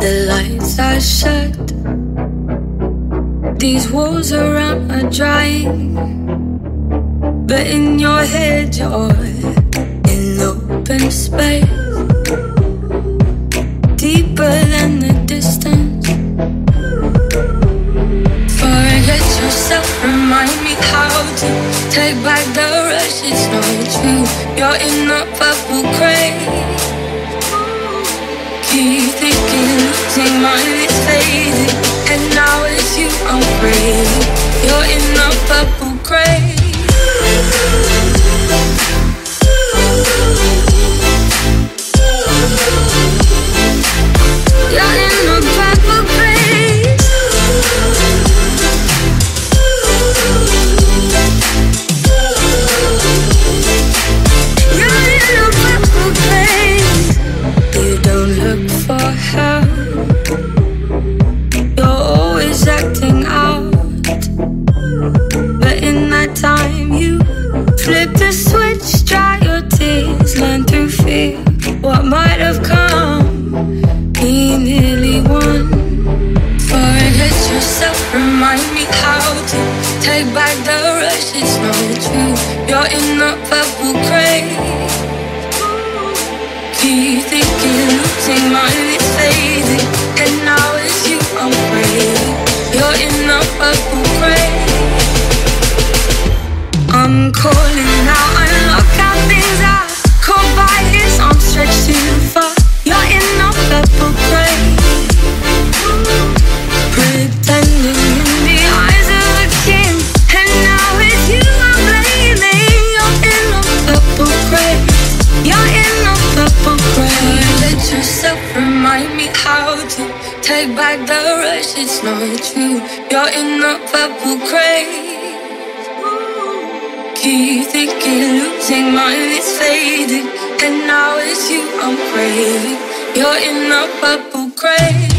The lights are shut. These walls around are drying. But in your head, you're in open space. Deeper than the distance. Forget yourself, remind me how to take back the rush. It's not true. You're in a purple craze. Keep losing mine is fading, and now it's you I'm craving. You're in a purple craze. Flip the switch, dry your tears, learn to feel what might have come. He nearly won. Forget yourself, remind me how to take back the rush. It's not true. You're in a purple craze. Keep thinking, losing mine is fading, and now it's you I'm craving. You're in a purple craze. I'm calling me how to take back the rush. It's not true. You're in a purple craze. Keep thinking, losing mine is fading, and now it's you I'm craving. You're in a purple craze.